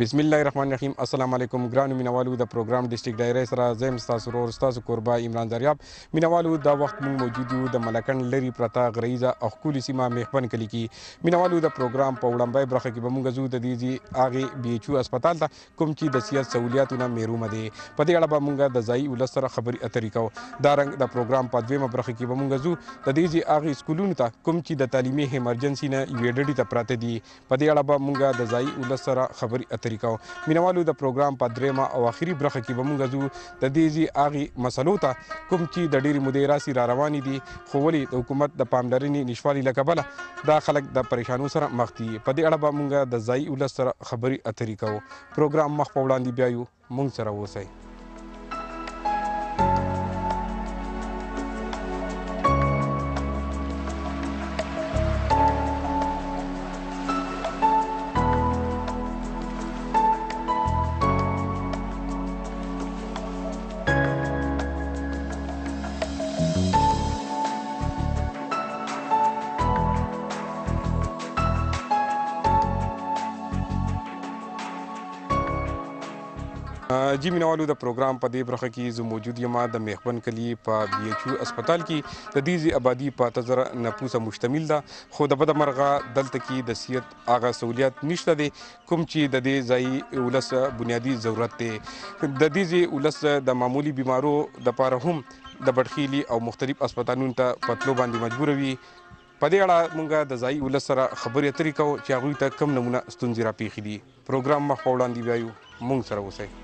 بسم الله الرحمن الرحیم السلام علیکم ګرانو مینوالو د پروګرام ډیسټریکټ ډایری سره زم تاسو ورور تاسو قربا عمران دریاب مینوالو دا وخت مون موجود یو د ملکن لری پرتا غریزه او خولي سیمه مهبن کلی کی مینوالو د پروګرام په وړاندې برخه کې به مونږ زو د دیزي اغه بي ایچ او هسپتال ته کوم چی د سیاست سهولیاتو نه محروم دی په دې اړه به مونږ د ځایي ولس سره خبرې اترې کوو دا رنګ د پروګرام په دویمه برخه کې به مونږ ځو د دې ځای هغه اسکولونو ته کوم چې د تعلیمي ایمرجنسي نه یوې ډډې ته پراته دي په دې اړه به مونږ د ځایي ولس سره خبرې اترې کوو مینوالو د پروګرام په دریمه او اخیری برخه کې به مونږ ځو د دې ځي هغې مسلو ته کوم چې د ډېرې مودې راسي را روانې دي خو ولې د حکومت د پاملرنې نشوالي له کبله دا خلک د پریشانو سره مخ دي په دې اړه به مونږ د ځایي ولس سره خبرې اترې کوو پروګرام مخ په وړاندې بیایو مونږ سره اوسئ جی مینوالو د پروګرام په دې برخه کې زه موجود یم د میخبن کلی په بی ایچ یو هسپتال کې د دې ځای آبادي په اته زره نفوسه مشتمل ده خو د بده مرغه دلته کې د صحت هغه سهولیت نشته دی کوم چی د دی ځایی ولس بنیادی ضرورت دی د دی ځی ولس د معمولی بیمارو د پاره هم د بټخیلی او مختلف اسپتالونو ته په تلو باندی مجبور وی په دی اړه مونږ د ځایی ولس سره خبری اتری کوو چی هغوی ته کوم نمونه ستونزی راپیښی دی پروګرام مخ په وړاندی بیایو مونږ سره اوسئ.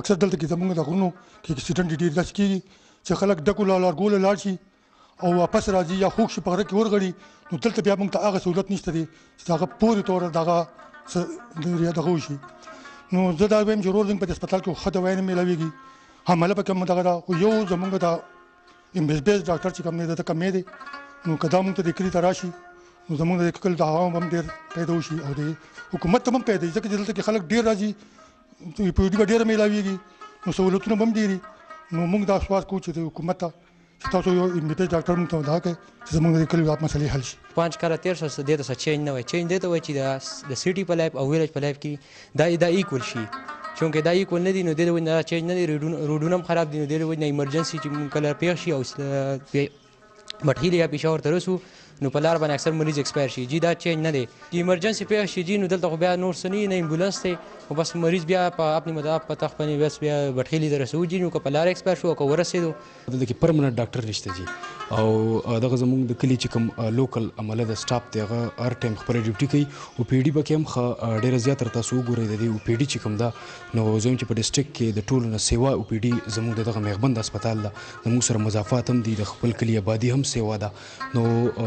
اکثر دلته کې زمونږ د غرونو کې اکسیډنټ ډیر داسې کیږي چې خلک ډکو لارګو له لاړ شي او واپس راځي یا خوښ شي په غره کې ورغړي نو دلته بیا موږ ته هغه سہولت نشته دی چې هغه پورې تور دغه څه دغه وشي نو زه دا وایم چې روزنګ په هسپتال کې خو دوا نه ملاويږي حمله په کوم دغه دا خو یو زمونږ دا ام بي بي ډاکټر چې کوم نه دا کمې دي نو کدا موږ ته د کلی تراشي نو زمونږ د کلی دا هم ډیر پیدا شي او د حکومت ته هم پیدا ځکه چې دلته کې خلک ډیر راځي پوډي به ډېره میلاویږي نو سہولتونه به هم ډېري نو موږ دا سوال کوو چې د حکومت ته چې تاسو یو ایم بي بي ډاکټر موږ ته دا کړئ چې زموږ د کلیو دا مسلې حل شي پنځ کاله تیر شو دې ته څه چینج نه وای چینج دې ته وای چې د سیټي په لایف او ویلج په لایف کې دا دا ایکول شي چونکه دا یې کول نه دي نو د وجه نه چینج نه دي روډونه هم خراب دي نو د وجه نه ایمرجنسي چې کله پیښ شي او مټهیلې یا پیښور ته رسو نو په لار باندې اکثر مریض ایکسپایر شي جی دا چینج نه دی چې ایمرجنسي پیښ شي جی نو دلته خو بیا نور څه نه نه امبولانس دی او بس مریض بیا په خپل مداف په تخ باندې بس بیا بټهیلې ته رسو جی نو که په لار ایکسپایر شو او که ورسېدو دلته کې پرمننټ ډاکټر نشته جی او دغه زمونږ د کلی چې کوم لوکل عمله د سټاپ دی هغه هر ټایم خپل ډیوټي کوي او پی ډي پکې هم ښه ډیره زیات تر تاسو وګورئ د دې او پی ډي چې کوم دا نو زموږ چې په ډیسټریکټ کې د ټولو نه سیوا او پی ډي زموږ دغه مېغبند هسپتال ده زموږ سره مضافات هم دي د خپل کلي آبادي هم سیوا ده نو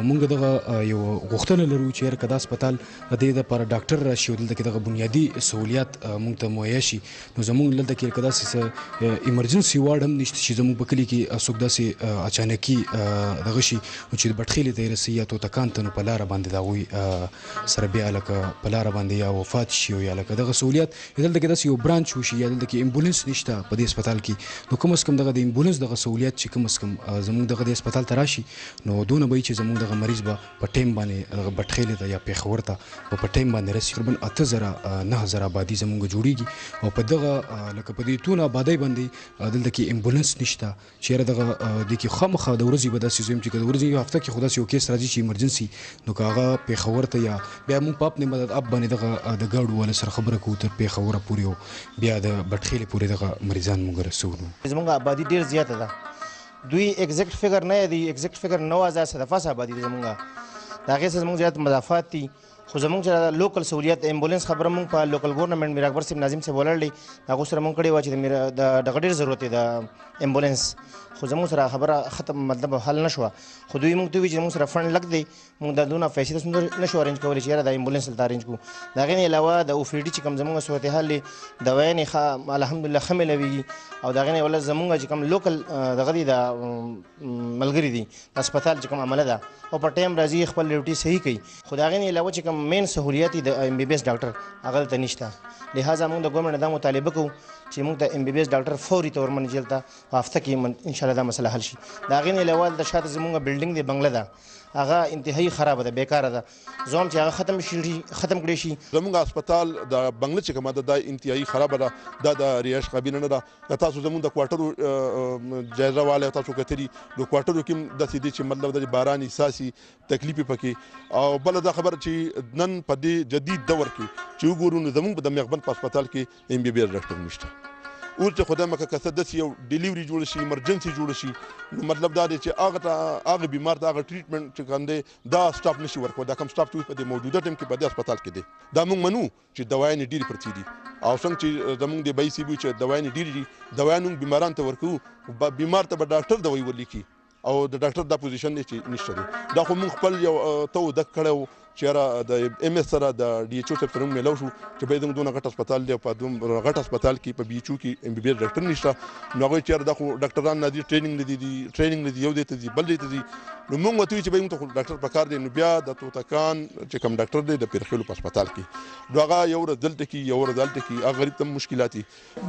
موږ دغه یو غوښتنه لرو چې هرکه دا هسپتال د دې لپاره ډاکټر راشي او دلته کې دغه بنیادي سهولیات موږ ته مهیا شي نو زموږ دلته کې هرکه داسې ایمرجنسي وارډ هم نشته چې زموږ په کلي کې څوک داسې اچانکي دغه شي چې بټخېلې ته یې رسي یا توتکان ته نو په لاره باندې د هغوی سره بیا لکه په لاره باندې یا وفات شي او یا لکه دغه سهولیات که دلته کې داسې یو برانچ وشي یا دلته کې امبولانس نشته په دې هسپتال کې نو کم از کم دغه د امبولانس دغه سہولیت چې کم از کم زموږ دغه د هسپتال ته راشي نو دونه به چې زموږ دغه مریض به په ټیم باندې دغه بټخېلې ته یا پېښور ته به په ټیم باندې رسي تقریبا اته زره نه زره آبادي زموږ جوړیږي او په دغه لکه په دې تونه آبادۍ باندې دلته کې امبولانس نشته چیرې دغه دی کې خامخا د ورځې به داسې زویم چې که د ورځې یو هفته کې خو داسې یو کیس راځي چې ایمرجنسي نو که هغه پېښور ته یا بیا موږ په اپنې مدد اپ باندې دغه د ګاډو والو سره خبره کوو تر پېښوره پورې او بیا د بټخېلې پورې دغه مریضان موږ رسوو نو زموږ آبادي ډېر زیاته ده دوی ایگزیکټ فګر نه یادوي ایگزیکټ فګر نو هزار سره فاس آبادي ده زموږ د هغې سره زموږ زیات مضافات دي خو زمونږ چې د لوکل سهولیت د امبولانس خبره مونږ په لوکل ګورنمنټ میر اکبر صاحب ناظم صاحب ولاړ دی هغه سره مونږ کړی و چې د دغه ډیر ضرورت دی د امبولانس خو زمونږ سره خبره ختم مطلب حل نه شوه خو دوی مونږ ته وی چې مونږ سره فند لګ دی مونږ د دونه پیسې څنګه نه شو ارنج کولی چې یاره د امبولانس ته ارنج کو دا غین علاوه د اوفیډي چې کوم زمونږ صورتحال دی د وینې ښه الحمدلله ښه ملوي او دا غین ول زمونږ چې کوم لوکل دغه دی د ملګری دی د هسپتال چې کوم عمله ده او په ټایم راځي خپل ډیوټي صحیح کوي خو د هغې نه علاوه چې کوم مین سهولیات د ایم بي بي اس ډاکټر هغه ته نشته لهذا موږ د ګورنمنټ دا مطالبه کوو چې موږ د ایم بي بي اس ډاکټر فوري تور من جیل ته په هفته کې ان شاء الله دا مسله حل شي د هغې نه علاوه د شاته زموږ بلډینګ دی بنگله ده هغه انتهایی خراب ده بیکاره ده زوم چې هغه ختم شي ختم کړی شي. زمونږ هسپتال دا بنګله چې کومه ده دا انتهایی خرابه ده دا د ریایش قابل نه ده که تاسو زمونږ د کوارټرو جایزه واله تاسو کتلی نو کوارټرو کې هم داسې دي چې مطلب د باران احساسي تکلیف پکې او بل دا خبر چې نن په دې جدید دور کې چې وګورو نو زمونږ د میغبند په هسپتال کې ایم بی بی ډاکټر نشته اوس چې خدای مکه کسه د یو ډیلیوري جوړ شي ایمرجنسي جوړ شي نو مطلب دا دی چې هغه ته هغه بیمار ته هغه ټریټمنټ چې کنده دا سټاف نشي ورکول دا کم سټاف چې اوس په دې موجوده ټیم کې په دې هسپتال کې دی دا موږ منو چې دوايانې ډېرې پرتې دي او څنګه چې زمونږ د بای سی بي چې دوايانې ډېرې دي دوايانې موږ بیماران ته ورکوو بیمار ته به ډاکټر دوی ولیکي او د ډاکټر دا پوزیشن دی چې نشته دی دا خو موږ خپل یو ته ودک کړو چې را د ایم اس سره د ډي ایچ او سره موږ ملو شو چې به زموږ دونه غټ هسپتال دی په دوم غټ هسپتال کې په بي ایچ او کې ایم بي بي ډاکټر نشته نو هغه چې دا خو ډاکټران نه دي ټریننګ نه دي ټریننګ نه دي یو دی ته دي بل دی ته دي نو موږ وتوی چې به موږ ته ډاکټر پکار دی نو بیا د توتکان چې کم ډاکټر دی د پیرخیلو په هسپتال کې نو هغه یو ورځ دلته کې یو ورځ دلته کې هغه غریب ته مشکلات دي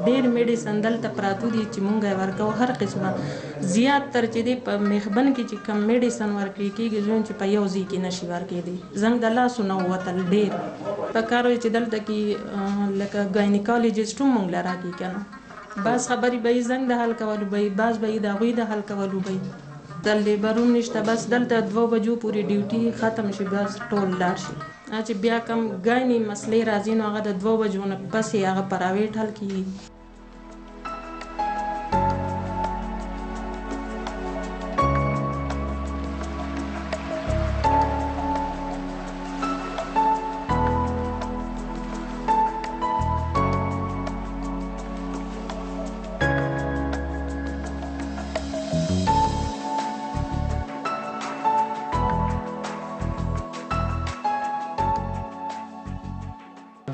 ډېر میډیسن دلته پراته دي چې موږ یې ورکوو هر قسمه زیات تر چې دی په میخبن کې چې کم میډیسن ورکړي کېږي ځون چې په یو ځای کې نشي ورکېدی زنګ د لاسو نه ووتل ډېر پکار وي چې دلته کې لکه ګاینیکالوجیسټ هم موږ له راکړي که نه بعض خبری به یی زنګ د حل کولو به یی بعض به یی د هغوی د حل کولو به یی دل لیبر هم نشته بس دلته دوه بجو پوری ډیوټی ختم شی بس ټول لاړ شی ا چی بیا کم ګنی مسلی راځی نو هغه د دوه بجو نه پسی هغه پراویټ حل کیږی.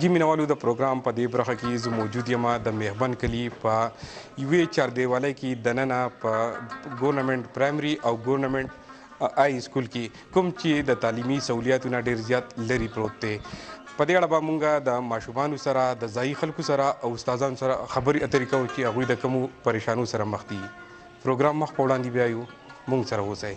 جی مینوالو د پروګرام په دې برخه کې زه موجود یم د مهبن کلی په یوې چاردیوالۍ کې دننه په ګورنمنت پرایمري او ګورنمنت هايي سکول کې کوم چې د تعلیمي سهولیاتو نه ډېر زیات لرې پروت دی. په دې اړه به موږ د ماشومانو سره، د ځايي خلکو سره او استادانو سره خبرې اترې کوو چې هغوی د کومو پرېشانو سره مخ دي. پروګرام مخ په وړاندې بیایو، موږ سره اوسئ.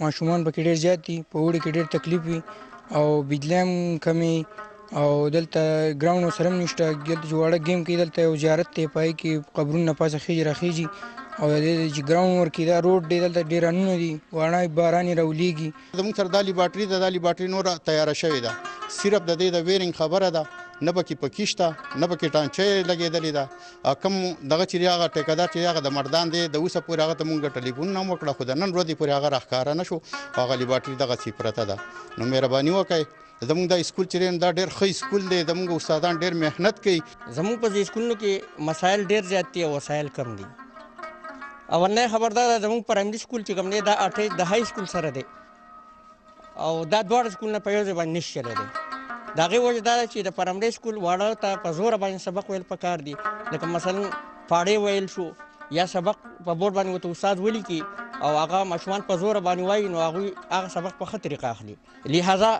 ماشومان پکې ډېر زیات دي، په اوړي کې ډېر تکلیف وي او بجلۍ هم کمې او دلته ګراوند ورسره هم نشته، دلته چې واړه ګیم کوي دلته یو زیارت دی په هغې کې قبرونه پاسه خېژي راخېژي او د دې چې ګراوند ورکې دا روډ دی دلته ډېرانونه دي واړه باران یې راولېږي. زموږ سره دا لیبارټري ده، دا لیبارټري نوره تیاره شوې ده، صرف د دې د ویرنګ خبره ده، نه پکې پکي شته، نه پکې ټانچه یې لګېدلې ده، کوم دغه چیرې هغه ټیکدار چې هغه د مردان دی د اوسه پورې هغه ته مونږ ټلیفون هم وکړه خو د نن ورځې پورې هغه راخکاره نشو هغه لیبارټری دغه سی پرته ده نو مهرباني وکړئ زموږ د سکول چې دا ډېر ښه سکول دی زموږ استادان ډېر مهنت کوي زموږ په دې سکولونو کې مسایل ډېر زیات دي او وسایل کم دي اولنې خبردار زموږ پرایمري سکول چې کوم دی دا اټه د های سکول سره دی او دا دواړه سکولونه په یو ځای باندې نشي چلېدی د هغې وجه دا ده چې د پرمري سکول واړه ته په زوره باندې سبق ویل پکار دي لکه مثلا پاړې ویل شو یا سبق په بورډ باندې وته استاد ولیکي او هغه ماشومان په زوره باندې وایي نو هغوی هغه سبق په ښه طریقه اخلي لهذا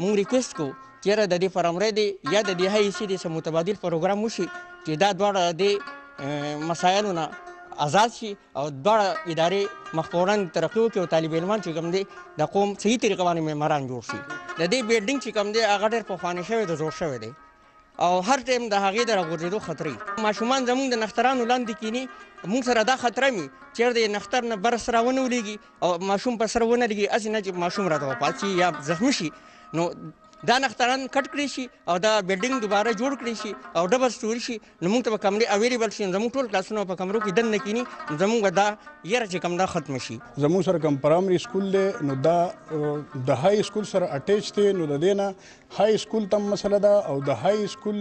مونږ ریکویسټ کوو چېرې د دې پرمري دی یا د دې هاي سي دی سم متبادل پروګرام وشي چې دا دواړه د مسایلو نه آزاد شي او دواړه ادارې مخ په وړاندې ترقي وکړي او طالب علمان چې کوم دی د قوم صحیح طریقه باندې معماران جوړ شي د دې بلډینګ چې کوم دی هغه ډېر پخوانی شوی دی زوړ شوی دی او هر ټایم د هغې د راغورځېدو خطرې ماشومان زمونږ د نخترانو لاندې کینی مونږ سره دا خطره می چیرته یې نختر نه بر سره ونه ولېږي او ماشوم په سره ونه لګي هسې نه چې ماشوم راته وفات شي یا زخمي شي نو دا نښتران کټ کړی شي او دا بلډینګ دوباره جوړ کړی شي او ډبل سټوري شي نو موږ ته به کمرې اویلیبل شي زموږ ټول کلاسونه په کمرو کې دننه کینی زموږ به دا یره چې کم دا ختم شي زموږ سره کم پرایمري سکول دی نو دا د های سکول سره اټیچ دی نو د دینه های سکول تم مسله ده او د های سکول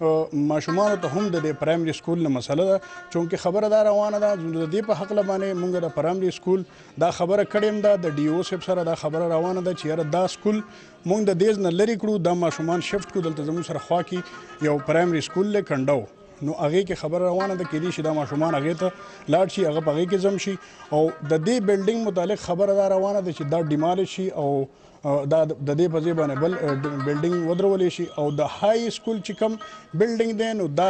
ماشومانو ته هم د دې پرایمري سکول نه مسله ده چونکه خبره دا روانه ده د دې په حق لبانې مونږ د پرایمري سکول دا خبره کړیم ده د ډي او سب سره دا خبره روانه ده چې یاره دا سکول مونږ د دې نه لری کړو دا ماشومان شفت کو دلته زموږ سره خوا کې یو پرایمري سکول له کنډو نو هغه کې خبره روانه ده کېدی شي دا ماشومان هغه ته لاړ شي هغه په هغه کې زم شي او د دې بلډینګ متعلق خبره دا روانه ده چې دا ډیمالیش شي او دا د دې په ځای باندې بل بلډینګ ودرول شي او د های سکول چې کوم بلډینګ دی نو دا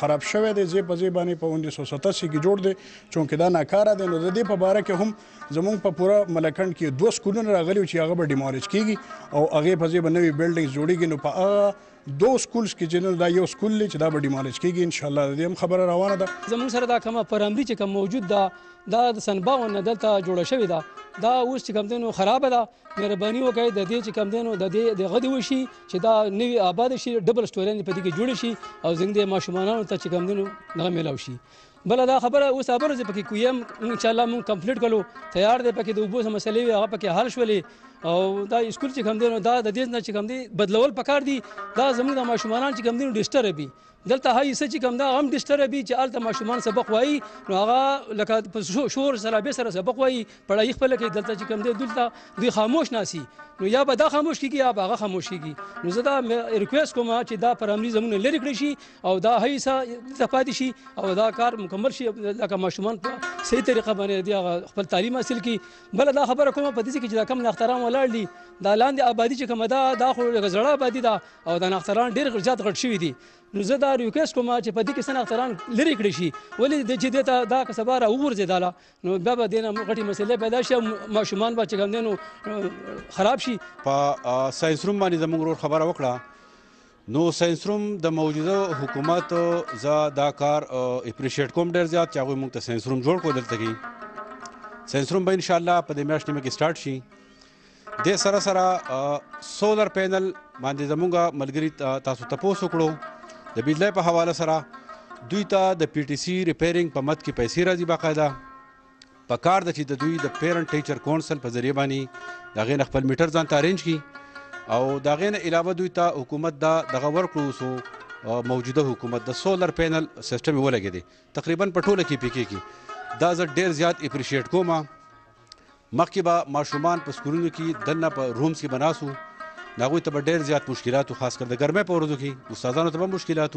خراب شوی دی ځای په ځای باندې په 1987 کې جوړ دی چونکې دا ناکاره دی نو د دې په باره کې هم زمونږ په پوره ملکند کې دوه سکولونه راغلي چې هغه به ډیمولیج کیږي او هغه په ځای به نوی بلډینګ جوړیږي نو په هغه دو سکولز کې جنرال دا یو سکول دی چې دا به ډیمالیج کیږي ان شاء الله د دې هم خبره روانه ده. زموږ سره دا کومه پرامري چې کوم موجود ده دا د سنباغو نه دلته جوړه شوې ده دا اوس چې کوم دینو خراب ده مهرباني وکړئ د دې چې کوم دینو د دې د غدي وشي چې دا نوی آباد شي ډبل سټورین په دې کې جوړ شي او زنګ دې ماشومانو ته چې کوم دینو نه ملاوي شي بله دا خبره اوس ابر زه پکې کویم ان شاء الله مونږ کمپلیټ کړو تیار دی پکې د اوبو سم مسلې وي هغه پکې حل شولې او دا اسکول چې کوم دی نو دا د دې نه چې کوم دی بدلول پکار دي دا زموږ د ماشومان چې کوم دی ډیسټر بي دلته هاي څه چې کوم دا هم ډیسټر بي چې الته ماشومان سبق وایي نو هغه لکه په شور سره به سره سبق وایي پړای خپل کې دلته چې کوم دی دلته دوی خاموش ناسي نو یا به دا خاموش کیږي یا به هغه خاموش کیږي نو زه دا ریکوست کوم چې دا پرامري زمونه لری کړی شي او دا هي سا پاتې شي او دا کار مکمل شي لکه ماشومان په صحیح طریقه باندې دی خپل تعلیم حاصل کی بل دا خبره کومه په دې کې چې دا کم نختران ولاړ دي دا لاندې آبادی چې کومه دا دا خو غزړه آبادی دا او دا نختران ډیر زیات غټ شوی دي نو زه دا ریکوست کوم چې په دې کې سنختران لری کړی شي ولې د چې دا دا کسباره وګرځیداله نو بیا به دینه غټي مسلې پیدا شي ماشومان به چې کوم دینو خراب شي په ساينس روم باندې زموږ خبره وکړه نو سینسروم د موجوده حکومت زه دا کار اپریشیټ کوم ډیر زیات چې هغه موږ ته سینسروم جوړ کو دلته کې سینسروم به ان شاء الله په دې میاشت کې سٹارټ شي د سره سره سولر پینل باندې زمونږه ملګری تاسو تپوس وکړو د بجلی په حواله سره دوی ته د پی ټی سی ریپیرینګ په مد کې پیسې راځي باقاعده په کار ده چې د دوی د پیرنټ ټیچر کونسل په ذریعه باندې د هغې نه خپل میټر ځان ته ارینج کړي او د هغې نه علاوه دوی ته حکومت دا دغه ورکړو اوسو موجوده حکومت د سولر پینل سیستم یې ولګې دی تقریبا په ټوله کې پیکې کې دا زه ډیر زیات اپریشیټ کوم مخکې به ماشومان په سکولونو کې دنه په رومز کې بناسو ناغوی ته به ډیر زیات مشکلات خاص کر د ګرمۍ په ورځو کې استادانو ته به مشکلات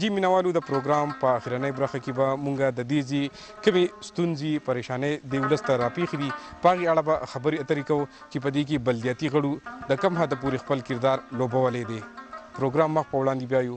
جی مینوالو د پروګرام په اخرنۍ برخه کې به مونږه د دې ځي کومې ستونزې پریشانې د ولس ته راپیښې دي په هغې اړه به خبرې اترې کوو چې په دې کې بلدیاتي غړو د کم حده پورې خپل کردار لوبولی دی پروګرام مخ په وړاندې بیایو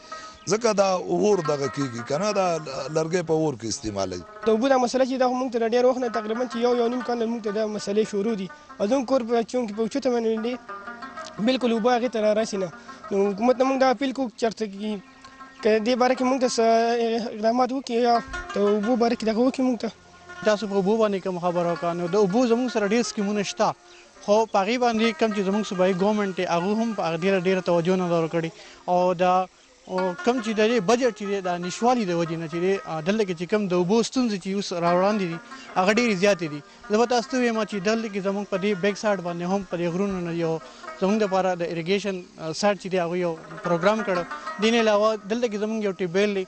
ځکه دا اور دغه کیږی کنه دا لرګی په اور کی استعمالی. د اوبو دا مسله چی دا خو موږ ته له ډیر وخت نه تقریبا چی یو یو نیم کال نه موږ ته دا مسلې شروع دی او زموږ کور په چونکی په اوچته باندې دی بلکل اوبه هغه ته را رسی نه نو حکومت نه موږ دا اپیل کو چرته کی که دې باره کې موږ ته څه اقدامات وکړي یا د اوبو باره کې دغه وکړي موږ ته. تاسو په اوبو باندې کوم خبره وکړه نو د اوبو زموږ سره ډیر سکیمونه شته خو په هغې باندې کوم چې زموږ صوبایي ګورنمنټ دی هغه هم په ډیره ډیره توجه نه ده ورکړې او د کوم چې د دې بجټ چې دی د نشوالي د وجې نه چې دی دلته کې چې کوم د اوبو ستونزې چې اوس راوړاندې دي هغه ډېرې زیاتې دي زه به تاسو ته ووایم چې دلته کې زموږ په دې بیک سایډ باندې هم په دې غرونو نه یو زموږ دپاره د اریګیشن سایډ چې دی هغوی یو پروګرام کړی دې نه علاوه دلته کې زموږ یو ټیوبویل دی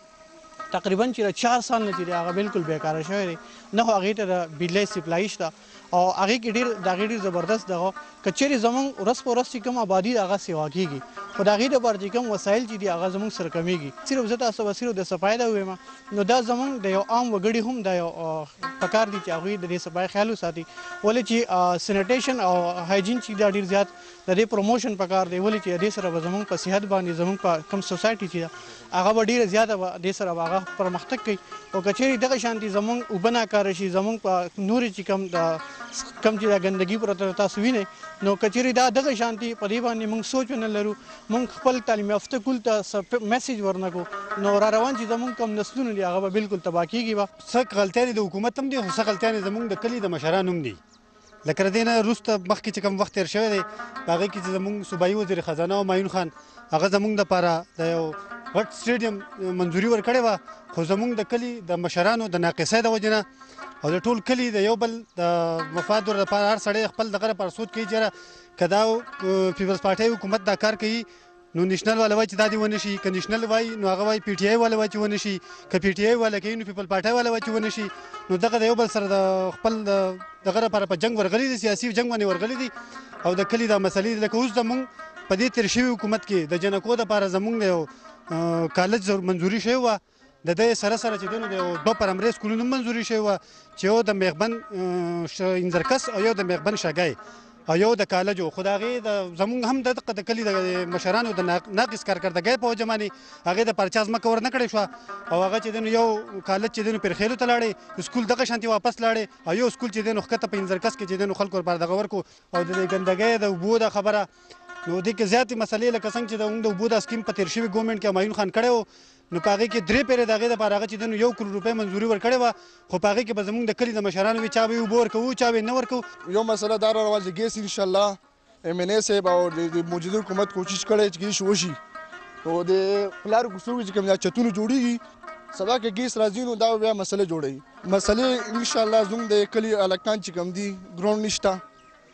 تقریبا چې د چار سال نه چې دی هغه بالکل بیکاره شوی دی نه خو هغې ته د بجلۍ سپلای شته او هغې کې ډېر د هغې ډېر زبردست دغه که چېرې زموږ ورځ په ورځ چې کوم آبادي ده هغه سیوا کېږي خو د هغې دپاره چې کوم وسایل چې دي هغه زموږ سره کمېږي صرف زه تاسو به صرف د صفایۍ ده ووایم نو دا زموږ د یو عام وګړي هم دا یو پکار دي چې هغوی د دې صفایۍ خیال وساتي ولې چې سینیټیشن او هایجین چې دا ډېر زیات د دې پروموشن پکار دی ولې چې د دې سره به زموږ په صحت باندې زموږ په کوم سوسایټي چې ده هغه به ډیره زیاته به دې سره به هغه پرمختګ کوي او که چیرې دغه شانتي زموږ اوبه ناکاره شي زموږ په نورې چې کوم د کوم چې دا ګندګي پرته تاسو وینئ نو که چیرې دا دغه شانتي په دې باندې موږ سوچ ونه لرو موږ خپل تعلیم یافته کول ته میسج ورنکو نو را روان چې زموږ کوم نسلونه دي هغه به بالکل تباه کیږي به څه غلطیانې د حکومت هم دي خو څه غلطیانې زموږ د کلي د مشرانو هم دي لکه له دې نه وروسته مخکې چې کوم وخت تېر شوی دی په هغې کې چې زموږ صوبایي وزیر خزانه همایون خان هغه زموږ دپاره د یو غټ سټېډیم منظوري ورکړې وه خو زموږ د کلي د مشرانو د ناقصۍ د وجې نه او د ټول کلي د یو بل د مفاد لپاره هر سړی خپل دغه لپاره سوچ کوي چې که دا پیپلز پارټۍ حکومت دا کار کوي نو نیشنل والا وایي چې دا دې ونه شي که نیشنل وایي نو هغه وایي پی ټي آی والا وایي چې ونه شي که پی ټي آی والا کوي نو پیپل پارټۍ والا وایي چې ونه شي نو دغه د یو بل سره د خپل د دغه لپاره په جنګ ورغلي دي سیاسي جنګ باندې ورغلي دي او د کلي دا مسلې لکه اوس زمونږ په دې تیر شوي حکومت کې د جنکو لپاره زمونږ یو کالج منځوري شوی و د دې سره سره چې دنو د دوه پرمري سکولونو منځوري شوی و چې یو د میغبن انځرکس او یو د میغبن شګای او یو د کالجو خو د هغې د زمونږ هم د د کلي د مشرانو د ناقص کارکردګۍ په وجه باندې هغې د پرچا ځمکه ور نه کړې شوه او هغه چې دی یو کالج چې دی نو پرخېلو ته لاړې سکول دغه شانتې واپس لاړې او یو سکول چې دی نو ښکته په انځرکس کې چې دی نو خلکو لپاره دغه ورکو او د ګندګۍ د اوبو د خبره نو دې کې زیاتې مسلې لکه څنګه چې د اوبو د سکیم په تیر شوي ګورنمنټ کې همایون خان کړی و نو په هغې کې درې پېرې د هغې لپاره هغه چې ده نو یو کروړ روپۍ منظوري ورکړې وه، خو په هغې کې به زموږ د کلي د مشرانو وي، چا به یې اوبه ورکوو، چا به یې نه ورکوو. یو مسئله دا راروانه چې ګیس ان شاءالله ایم این اې صاحب او د موجوده حکومت کوشش کړی چې ګیس وشي او د لارو کوڅو کې چې کوم دا چتونه جوړېږي سبا که ګیس راځي نو دا بیا مسئله جوړوي مسئلې ان شاءالله زموږ د کلي هلکان چې کوم دي ګراونډ نشته.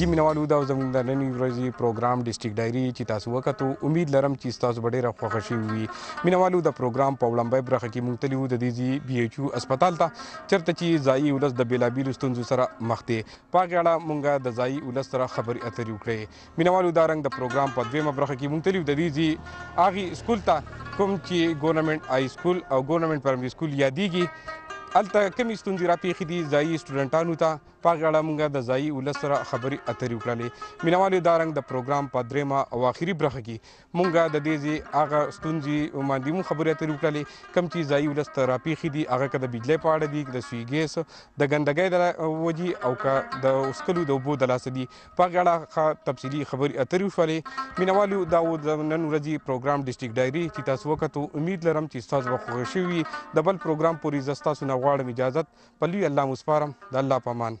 جی مینوالو دا زموږ د نن ورځې پروګرام ډیسټریکټ ډایری چې تاسو وکړو امید لرم چې تاسو به ډیره خوښ شئ وي مینوالو د پروګرام په وړاندې برخه کې مونږ تلو د دې بي ایچ یو هسپتال ته چرته چې ځایي ولس د بیلابیلو ستونزو سره مخ دي په اړه مونږ د ځایي ولس سره خبرې اترې وکړې مینوالو دا رنګ د پروګرام په دویمه برخه کې مونږ تلیو د دې ځي هغه سکول ته کوم چې ګورنمنت های سکول او ګورنمنت پرایمري سکول یادېږي الته کمی ستونزې را پیښې دي ځایي سټوډنټانو ته په غاړه مونږ د ځایي ولس سره خبرې اترې وکړلې مینوالو دا رنګ د پروګرام په درېمه او آخري برخه کې مونږ د دې ځای هغه ستونزې باندې هم خبرې اترې وکړلې کوم چې ځایي ولس ته راپېښې دي هغه که د بجلۍ په اړه دي د سوي ګیس د ګندګۍ د وجې او که د اسکلو د اوبو د لاسه دي په هغې اړه ښه تفصیلي خبرې اترې وشولې مینوالو دا و د نن ورځې پروګرام ډسټریک ډایري چې تاسو وکتو امید لرم چې ستاسو به خوښ شوي د بل پروګرام پورې زه ستاسو نه غواړم اجازت په لوی الله مو سپارم د الله په امان